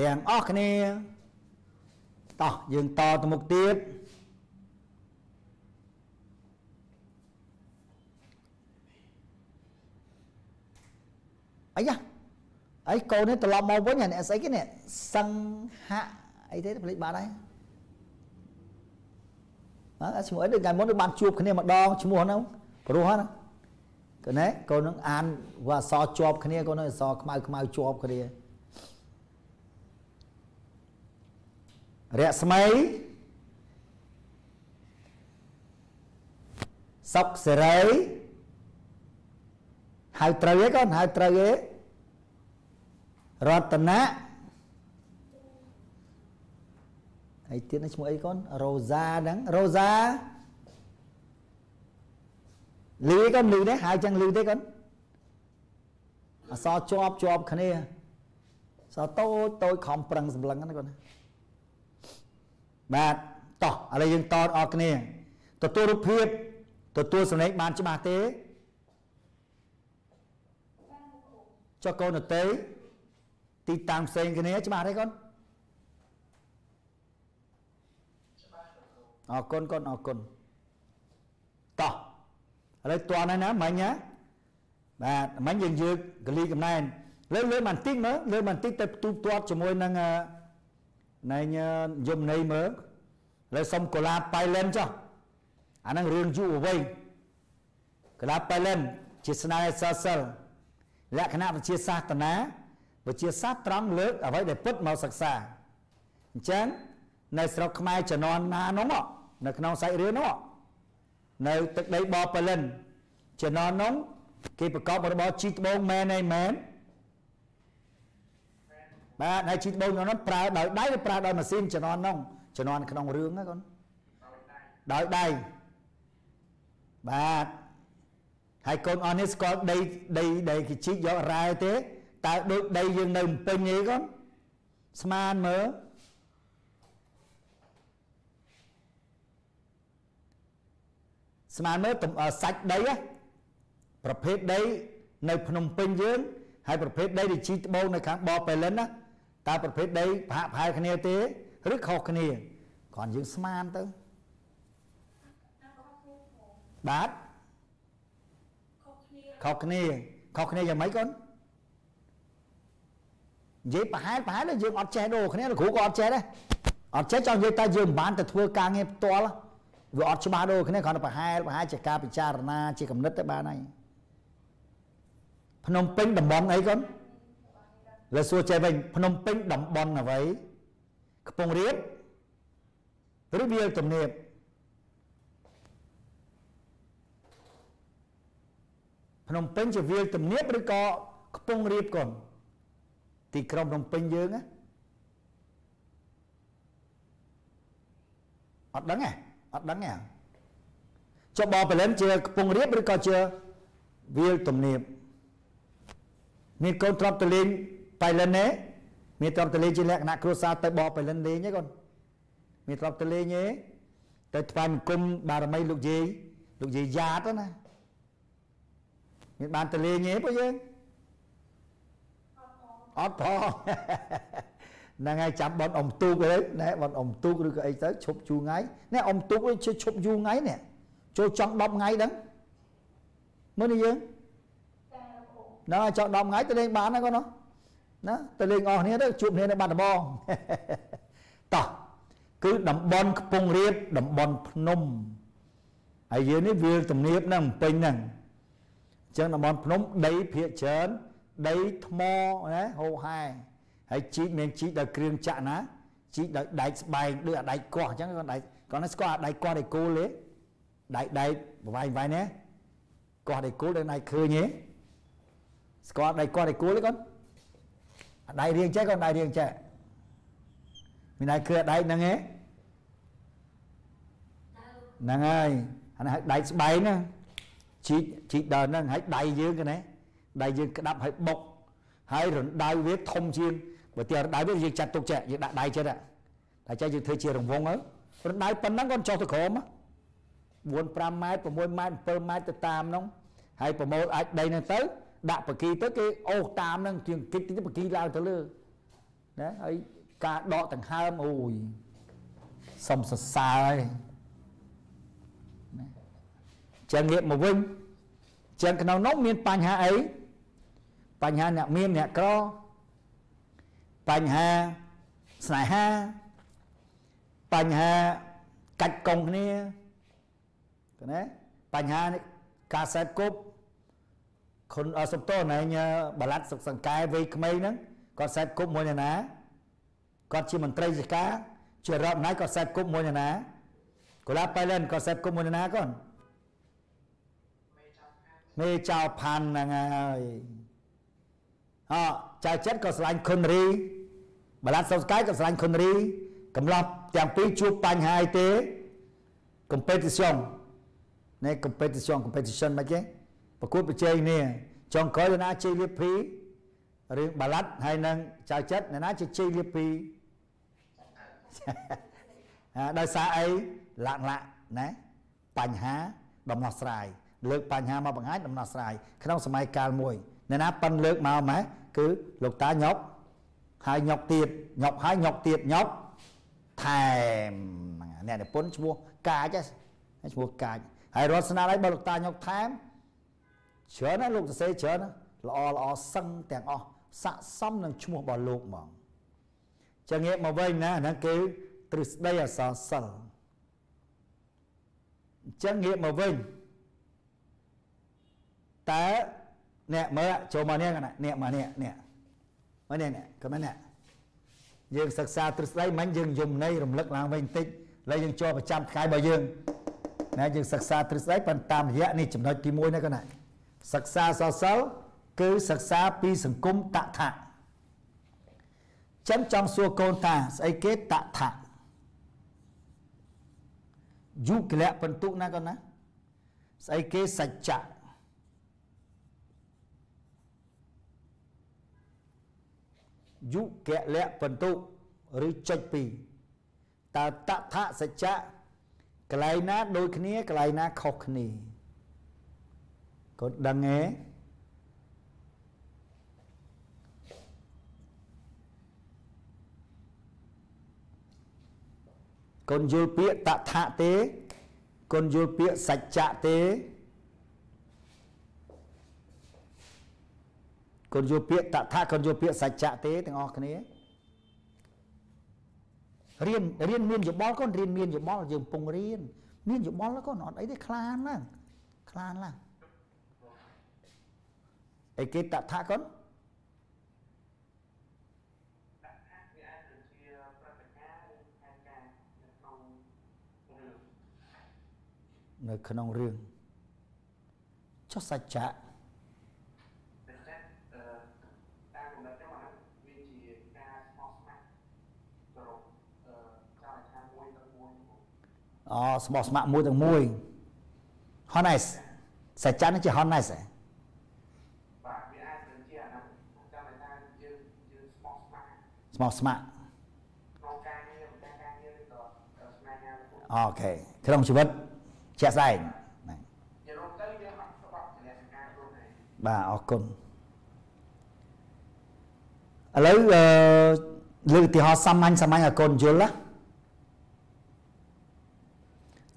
ទាំងអស់គ្នាតោះយើងតទៅមុខទៀតអាយ៉ាអីកូននេះត្រឡប់មកវិញអានេះស្អីគេនេះសង្ហៈអីទេភ្លេចបាត់ហើយអើឈ្មោះអីដូចថ្ងៃមុនបានជួបគ្នាម្ដងឈ្មោះហ្នឹងព្រោះហ្នឹងកណែកូននឹងអានវាអសជាប់គ្នាកូននឹងអសខ្មៅខ្មៅជាប់គ្នា រស្មីសុកសេរីហៅត្រូវឯងកូនហៅត្រូវឯងរតនៈហើយទៀតនេះឈ្មោះអីកូនរ៉ូសាហ្នឹងរ៉ូសាលឺកូនលឺទេហៅចឹងលឺទេកូនអសជាប់ជាប់គ្នាសតូចតូចខំប្រឹងសម្លឹងណាកូន បាទតោះឥឡូវយើងតតអរគ្នាទទួលរូបភាពទទួលសំឡេងបានច្បាស់ទេចុះកូនទៅទីតាំងផ្សេងគ្នាច្បាស់ទេកូនអរគុណកូនអរគុណតោះឥឡូវតន់ហើយណាមិញណាបាទមិញយើងយើងកលីកំណែនលើលើបន្តិចមើលលើបន្តិចទៅទូទាត់ជាមួយនឹង ណែយមន័យមើលលើសុំកូឡាបៃលិនចុះអាហ្នឹងរឿងយុវវ័យកូឡាបៃលិនជាស្នាដៃសសិលលក្ខណៈវិជាសាស្ត្រណាវិជាសាស្ត្រត្រង់លើកអ្វីដែលពុតមកសិក្សាអញ្ចឹងនៅស្រុកខ្មែរជំនាន់ណានោះនៅក្នុងសាច់រឿងនោះនៅទឹកដីបបលិនជំនាន់នោះគេប្រកបរបរជីត្បូងមែនឯមែន បាទហើយជីត្បូងនោះប្រើដោយដៃឬប្រើដោយម៉ាស៊ីនជំនាន់នោះជំនាន់ក្នុងរឿងណាកូនដោយដៃបាទហើយកូនអស់នេះស្គាល់ដីដីដីគេជីកយករ៉ែទេតើដូចដីយើងនៅពេញអីកូនស្មានមើលស្មានមើលសាច់ដីប្រភេទដីនៅភ្នំពេញយើងហើយប្រភេទដីដែលជីត្បូងនៅខាងបបេលិនណា តើប្រភេទដីប្រហាក់ប្រហែលគ្នាទេឬខុសគ្នាគ្រាន់យើងស្មានទៅបាទខុសគ្នាខុសគ្នាយ៉ាងម៉េចកូននិយាយប្រហែលប្រហែលយើងអត់ចេះដូចគ្នាគ្រូក៏អត់ចេះដែរអត់ចេះចង់និយាយតែយើងមិនបានទៅធ្វើការងារផ្ទាល់វាអត់ច្បាស់ដូចគ្នាគ្រាន់តែប្រហែលប្រហែលជាការពិចារណាជាកំណត់ទៅបានហើយភ្នំពេញតំបន់អីកូន លើសួរចេះវិញភ្នំពេញតំបន់អ្វីខ្ពង់រាបឬវាលទំនាបភ្នំពេញជាវាលទំនាបឬក៏ខ្ពង់រាបកូនទីក្រុងភ្នំពេញយើងណាអត់ដឹងទេអត់ដឹងទេចុះបបលិនជាខ្ពង់រាបឬក៏ជាវាលទំនាបមានកូនទ្របទៅលេង បៃលិនទេមានទ្របទៅលេងជាលក្ខណៈគ្រួសារទៅបបលិនលេងទេកូនមានទ្របទៅលេងទេទៅថ្វាយបង្គំបារមីលោកយាយលោកយាយយ៉ាតណាមានបានទៅលេងទេពួកយើងអត់ផងហ្នឹងហើយចាំបនអ៊ំទូកទៅណែបនអ៊ំទូកឬក៏អីទៅឈប់យូរថ្ងៃណែអ៊ំទូកជាឈប់យូរថ្ងៃនេះចូលចង់10ថ្ងៃហ្នឹងមើលនេះយើងណាចង់10ថ្ងៃទៅលេងបានណាកូនណា ទៅលេងអស់គ្នាទៅជួបគ្នានៅបាត់ដំបងតោះគឺតំបន់ខ្ពង់រាបតំបន់ភ្នំហើយយើងនេះវាលទំនាបហ្នឹងពេញហ្នឹងអញ្ចឹងតំបន់ភ្នំដីភាគច្រើនដីថ្មណាហូហែហើយជីកមានជីកដោយគ្រឿងចាក់ណាជីកដោយដែកស្បែកដូចអាដែកកោះអញ្ចឹងគាត់ដែកគាត់ស្គាល់អាដែកកោះដែកគោលទេដែកដែកប្រវាយប្រវាយនេះកោះដែកគោលដែលណៃឃើញទេស្គាល់ដែកកោះដែកគោលទេគាត់អា ដែករៀងចេះគាត់ដែករៀងចេះមានដៃគឺដៃហ្នឹងឯងហ្នឹងហើយអានេះដៃស្បែកហ្នឹងជីកជីកដល់ហ្នឹងហើយដៃយើងកណែដៃយើងក្តាប់ហើយបុកហើយរណ្ដៅវាធំជាងបើទីរណ្ដៅវាយើងចាត់ទុកចេះយើងដាក់ដៃចេះតែចេះយើងធ្វើជារង្វង់ទៅរណ្ដៅប៉ុណ្ណឹងគាត់ចុះទៅក្រោម4 5ម៉ែត្រ6ម៉ែត្រ7ម៉ែត្រទៅតាមហ្នឹងហើយប្រមូលអាចដីហ្នឹងទៅ ដាក់បកីទៅគេអូសតាមហ្នឹងជាងគិតទៅបកីឡើងទៅលើណាហើយការដកដង្ហើមអូយសុំសរសើរហើយណាចឹងងាកមកវិញចឹងក្នុងនោះមានបញ្ហាអីបញ្ហាអ្នកមានអ្នកក្របញ្ហាស្នេហាបញ្ហាកាច់កងគ្នាណាបញ្ហាការសែបគប់ ខុនសំតោណែញបាឡាត់សុកសង្កែវ័យក្មេងហ្នឹងគាត់សែបគប់មួយណាគាត់ជាមន្ត្រីរាជការជារដ្ឋអំណាចគាត់សែបគប់មួយណាកូឡាប៉ៃឡែនគាត់សែបគប់មួយណាគាត់មេចៅផាន់ហ្នឹងហើយអចៅចិត្តក៏ស្រឡាញ់ខុនរីបាឡាត់សុកសង្កែក៏ស្រឡាញ់ខុនរីកំឡោះទាំងពីរជួបបញ្ហាអីទេ competition ណែ competition competition មិនគេ ប្រកួតប្រជែងនេះចុងក្រោយណាជ័យលៀបភីរឿងបាឡាត់ហើយនឹងចៅចិត្តណាជាជ័យលៀបភីដោយសារអីលាក់លាក់ណាបញ្ហាដំណោះស្រាយលើកបញ្ហាមកបង្ហាញដំណោះស្រាយក្នុងសម័យកាលមួយអ្នកណាប៉ិនលើកមកម៉ែគឺលោកតាញប់ហើយញប់ទៀតញប់ហើយញប់ទៀតញប់ថែមអ្នកនិពន្ធឈ្មោះកាចឈ្មោះកាចហើយរត់ស្នាដៃរបស់លោកតាញប់ថែម ច្រើនណាលោកសរសេរច្រើនណាល្អល្អសឹងទាំងអស់ស័កសមនឹងឈ្មោះរបស់លោកហ្មងចឹងងាកមកវិញណាហ្នឹងគឺទ្រឹស្ដីអសរសិល្ប៍អញ្ចឹងងាកមកវិញតើអ្នកមើលចូលមកនេះណាអ្នកមកនេះនេះមកនេះនេះកុំនេះយើងសិក្សាទ្រឹស្ដីមិញយើងយំន័យរំលឹកឡើងវិញបន្តិចហើយយើងចូលប្រចាំថ្ងៃរបស់យើងណាយើងសិក្សាទ្រឹស្ដីប៉ុន្តែតាមរយៈនេះចំណុចទី1នេះក៏ណា សិក្សាសរសិលគឺសិក្សាពីសង្គមតថៈចឹងចង់សួរកូនតាស្អីគេតថៈយុគលៈបន្ទុណាកូនណាស្អីគេសច្ចៈយុគលៈបន្ទុឬចុច2តើតថសច្ចៈកន្លែងណាដូចគ្នាកន្លែងណាខុសគ្នា កូនដឹងទេកូនយល់ពាក្យតថៈទេកូនយល់ពាក្យសច្ចៈទេកូនយល់ពាក្យតថៈកូនយល់ពាក្យសច្ចៈទេទាំងអស់គ្នារៀនរៀនមានយោបល់កូនរៀនមានយោបល់យើងកំពុងរៀនមានយោបល់កូនអត់អីទេខ្លានឡើងខ្លានឡើង អីគេតថៈកូននៅក្នុងរឿងចុះសច្ចៈអូស្មោះស្ម័គ្រមួយទាំងមួយ honest សច្ចៈនេះជា honest ហ៎បាទវាអាចនឹងជាអាហ្នឹងចាំតែថាយើងយើងស្មោះស្ម័គ្រ ស្មោះស្ម័គ្រក្នុងការងារក្នុងការងារឬក៏ស្នេហាអូខេក្នុងជីវិតជាក់ស្ដែងហ្នឹងជារួមទៅយើងអត់ស្បត់ជាសការខ្លួនឯងបាទអរគុណឥឡូវអឺលើកឧទាហរណ៍សាមញ្ញសាមញ្ញឲ្យកូនយល់ណា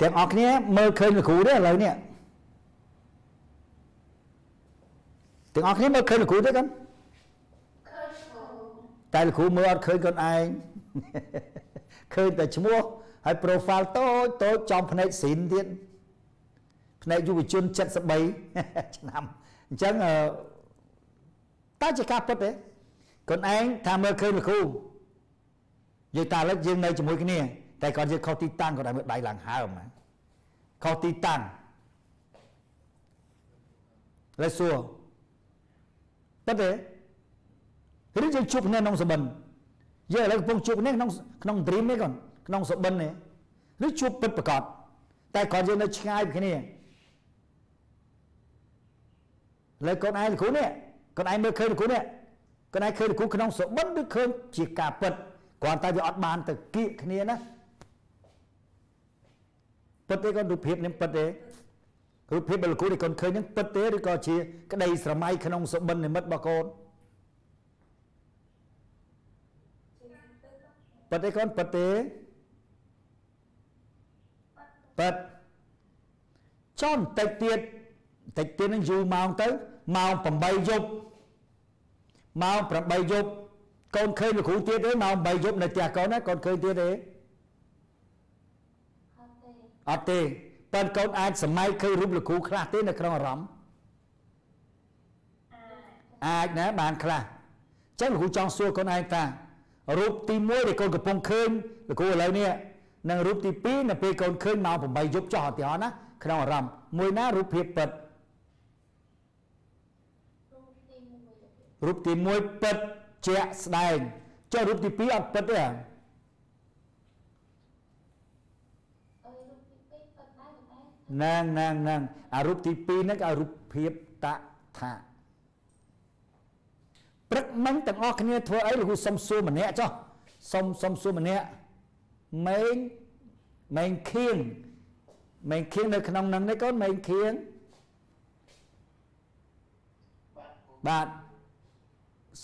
ទាំងអស់គ្នាមើលឃើញលោកគ្រូទេឥឡូវនេះទាំងអស់គ្នាមើលឃើញលោកគ្រូទេកូន តែលោកគ្រូមើលអត់ឃើញខ្លួនឯងឃើញតែឈ្មោះហើយ profile តូចតូចចំភ្នែកស៊ីនទៀតភ្នែកយុវជន73ឆ្នាំអញ្ចឹងតើជាការពិតទេខ្លួនឯងថាមើលឃើញលោកគ្រូយើងតាលិចយើងនៅជាមួយគ្នាតែគាត់យើងខុសទីតាំងគាត់ឲ្យមើលដៃឡើងហើមខុសទីតាំងលេសួរតែទេ ឬយើងជួបគ្នាក្នុងសបិនយើងឥឡូវកំពុងជួបគ្នាក្នុងក្នុង dream នេះគាត់ក្នុងសបិននេះឬជួបពិតប្រកបតែគាត់យើងនៅឆ្ងាយពីគ្នាលើកូនឯងលោកគ្រូនេះកូនឯងមើលឃើញលោកគ្រូនេះកូនឯងឃើញលោកគ្រូក្នុងសបិនឬឃើញជាការពិតគ្រាន់តែវាអត់បានទៅគៀកគ្នាណាពិតទេគាត់រូបភាពនេះពិតទេរូបភាពរបស់លោកគ្រូដែលកូនឃើញហ្នឹងពិតទេឬក៏ជាក្តីស្រមៃក្នុងសុបិននិមិត្តរបស់កូន ពិតអីកូនពិតទេពិតចំតិចទៀតតិចទៀតនឹងយូរម៉ោងទៅម៉ោង8យប់ម៉ោង8យប់កូនឃើញលោកគ្រូទៀតទេម៉ោង8យប់នៅផ្ទះកូនណាកូនឃើញទៀតទេអត់ទេប៉ុន្តែកូនអាចសម័យឃើញរូបលោកគ្រូខ្លះទេនៅក្នុងអារម្មណ៍អាចណាបានខ្លះអញ្ចឹងលោកគ្រូចង់សួរកូនឯងថា រូបទី1ដែលកូនកំពុងឃើញលោកគ្រូឥឡូវនេះនិងរូបទី2នៅពេលកូនឃើញម៉ោង8យប់ចោះឧទាហរណ៍ណាក្នុងអារម្មណ៍មួយណារូបភាពពិតរូបទី1ពិតជាក់ស្ដែងចុះរូបទី2អត់ពិតទេអាណាងណាងណាងអារូបទី2ហ្នឹងគេឲ្យរូបភាពតថាព្រឹក មិញទាំងអស់គ្នាធ្វើអីលោកសុំសួរម្នាក់ចុះសុំសុំសួរម្នាក់ម៉េងម៉េងខៀងម៉េងខៀងនៅក្នុងនឹងនេះកូនម៉េងខៀងបាទ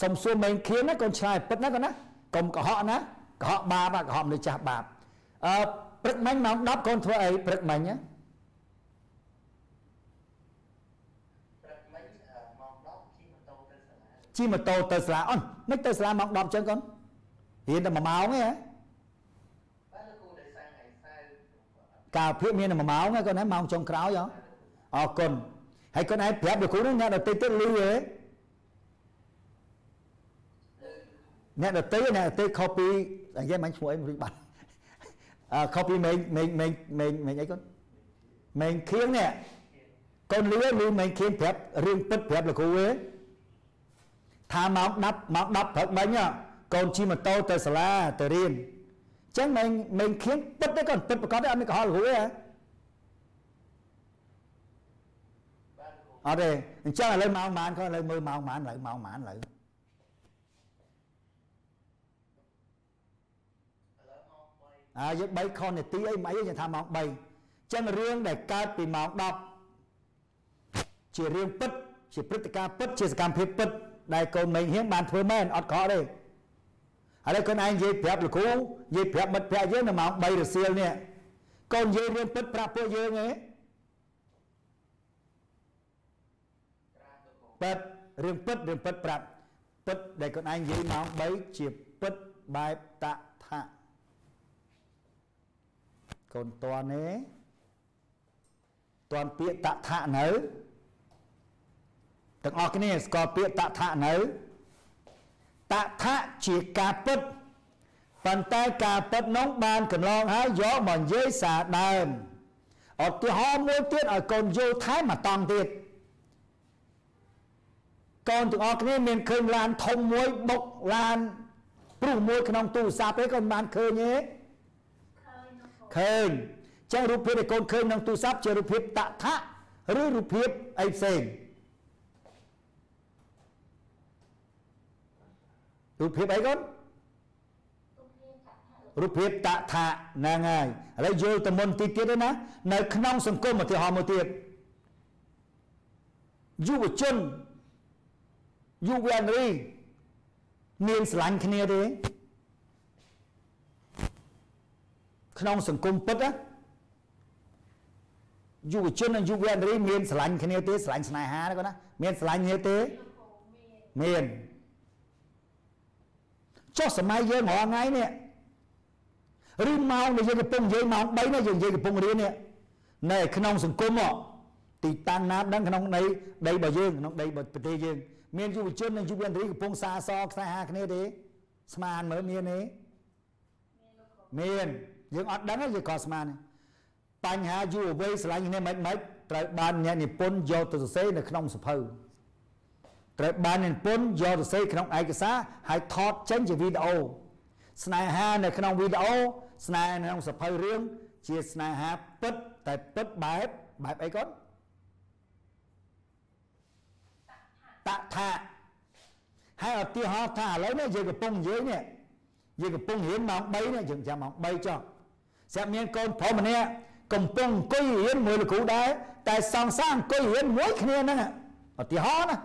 សុំសួរម៉េងខៀងណាកូនឆ្លើយពិតណាកូនណាកុំកុហកណាកុហកបាបកុហកមនុស្សចាស់បាបអឺព្រឹកមិញម៉ោង10កូនធ្វើអីព្រឹកមិញណា ជិះម៉ូតូទៅសាលាអូនមិនទៅសាលាម៉ោង10ចឹងកូនរៀនតែ1ម៉ោងទេហ៎កាលភាកមាន1ម៉ោងហ្នឹងកូនណាម៉ោងចុងក្រោយហ៎អរគុណហើយកូនឯងប្រាប់លោកគ្រូនេះអ្នកដទៃទៀតលឺទេអ្នកដទៃអ្នកដទៃខុសពីនិយាយមិនឈ្មោះអីមិនបាត់អឺខុសពីមេងមេងមេងមេងមេងអីកូនមេងខៀងនេះកូនលឺលឺមេងខៀងប្រាប់រឿងពិតប្រាប់លោកគ្រូទេ ថាម៉ោង10ម៉ោង10ព្រឹកមិញកូនជិះម៉ូតូទៅសាលាទៅរៀនអញ្ចឹងមេងមេងខៀងពិតទេកូនពិតប្រកបទេអត់មានកុហកលោកគ្រូទេអត់ទេអញ្ចឹងឥឡូវម៉ោងប៉ុន្មានគាត់ឥឡូវមើលម៉ោងប៉ុន្មានឥឡូវម៉ោងប៉ុន្មានឥឡូវអាយើង3ខនាទីអីមិនអីយើងថាម៉ោង3អញ្ចឹងរឿងដែលកើតពីម៉ោង10ជារឿងពិតជាព្រឹត្តិការណ៍ពិតជាសកម្មភាពពិត ដែលកូនមេងហៀងបានធ្វើមែនអត់ខកទេឥឡូវកូនឯងនិយាយប្រាប់លោកគ្រូនិយាយប្រាប់មិត្តភក្តិយើងនៅម៉ោង3រសៀលនេះកូននិយាយរឿងពិតប្រាប់ពួកយើងហ៎ពិតរឿងពិតរឿងពិតប្រាប់ពិតដែលកូនឯងនិយាយម៉ោង3ជាពិតបែបតថាកូនតនទេតនពាក្យតថានៅ ទាំងអស់គ្នាស្គាល់ពាក្យតថានៅតថាជាការពិតប៉ុន្តែការពិតនោះបានកន្លងហើយយកមកនិយាយសារដើមឧទាហរណ៍មួយទៀតឲ្យកូនយល់ថែមមកតង់ទៀតកូនទាំងអស់គ្នាមានឃើញឡានធំមួយបុកឡានព្រុសមួយក្នុងទូរស័ព្ទទេកូនបានឃើញទេឃើញចឹងរូបភាពដែលកូនឃើញក្នុងទូរស័ព្ទជារូបភាពតថាឬរូបភាពអីផ្សេង រូបភាពអីកូនរូបភាពតថាហ្នឹងហើយឥឡូវយល់ទៅមុនតិចទៀតណានៅក្នុងសង្គមឧទាហរណ៍មួយទៀតយុវជនយុវនារីមានស្រឡាញ់គ្នាទេក្នុងសង្គមពិតណាយុវជននិងយុវនារីមានស្រឡាញ់គ្នាទេស្រឡាញ់ស្នេហាណាគាត់ណាមានស្រឡាញ់គ្នាទេមាន ចុះសម័យយើងរាល់ថ្ងៃនេះឬម៉ោងដែលយើងកំពុងនិយាយម៉ោង3នេះយើងនិយាយកំពុងរៀននេះនៅក្នុងសង្គមទីតាំងណាដឹងក្នុងដីដីរបស់យើងក្នុងដីប្រទេសយើងមានយុវជននិងយុវនារីកំពុងសាសខ្សែហាគ្នាទេស្មានមើលមានទេមានយើងអត់ដឹងទេយើងក៏ស្មានបញ្ហាយុវវ័យស្រឡាញ់គ្នាមិនមិនត្រូវបានអ្នកនិពន្ធយកទៅសរសេរនៅក្នុងសភៅ ត្រូវបាននិពន្ធយកទៅសេក្នុងឯកសារហើយថតចេញជាវីដេអូស្នេហានៅក្នុងវីដេអូស្នេហានៅក្នុងសភៅរឿងជាស្នេហាពិតតែពិតបែបបែបអីកូនតថាហើយឧទាហរណ៍ថាឥឡូវនេះយើងកំពុងនិយាយនេះយើងកំពុងរៀនម៉ោង3នេះយើងចាំម៉ោង3ចុះស្រាប់មានកូនប្រុសម្នាក់កំពុងអង្គុយរៀនមួយលោកគ្រូដែរតែសង្សារអង្គុយរៀនមួយគ្នាហ្នឹងឧទាហរណ៍ណា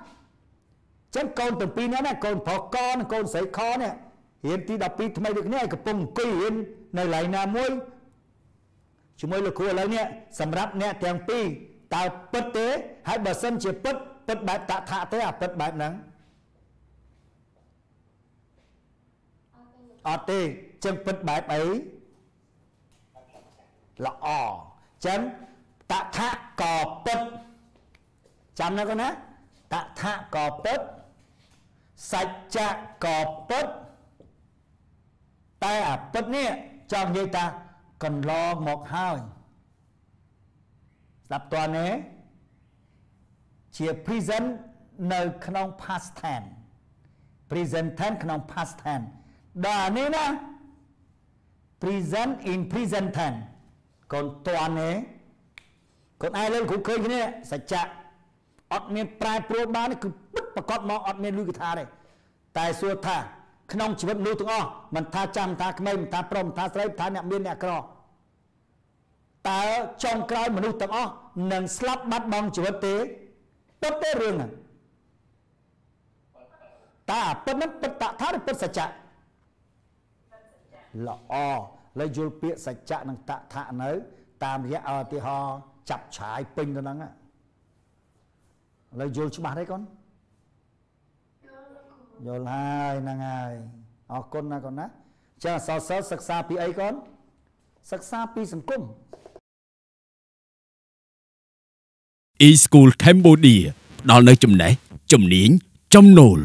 ចឹងកូនទាំងពីរនេះណាកូនប្រុសកនិងកូនស្រីខនេះរៀនទី12ថ្មីដូចគ្នាឲ្យកំពុងអង្គុយរៀននៅកន្លែងណាមួយជាមួយលោកគ្រូឥឡូវនេះសម្រាប់អ្នកទាំងពីរតើពិតទេហើយបើសិនជាពិតពិតបែបតថាទេអាពិតបែបហ្នឹងអត់ទេចឹងពិតបែបអីល្អចឹងតថាក៏ពិតចាំណាកូនណាតថាក៏ពិត សច្ចៈក៏ពិតតែអាពិតនេះចង់និយាយថាកន្លងមកហើយស្ដាប់តើទេជា present នៅក្នុង past tense present tense ក្នុង past tense ដល់នេះណា present in present tense កូនតន់ទេកូនឯងលើគ្រូឃើញគ្នាសច្ចៈ អត់មានប្រែប្រួលបានគឺពិតប្រកបមកអត់មានលុយកថាទេតែសួរថាក្នុងជីវិតមនុស្សទាំងអស់មិនថាចាំថាក្មេងមិនថាប្រុសមិនថាស្រីមិនថាអ្នកមានអ្នកក្រតើចុងក្រោយមនុស្សទាំងអស់នឹងស្លាប់បាត់បង់ជីវិតទេពិតទេរឿងហ្នឹងតើពិតហ្នឹងពិតតថាឬពិតសច្ចៈល្អលើយល់ពាក្យសច្ចៈនិងតថានៅ តាមរយៈឧទាហរណ៍ចាប់ឆាយពេញទៅហ្នឹង ឥឡូវយល់ច្បាស់ទេកូនយល់ហើយហ្នឹងហើយអរគុណណាកូនណាចាសរសើរសិក្សាពីអីកូនសិក្សាពីសង្គម e-school Cambodia ផ្ដល់នូវចំណេះជំនាញចំណូល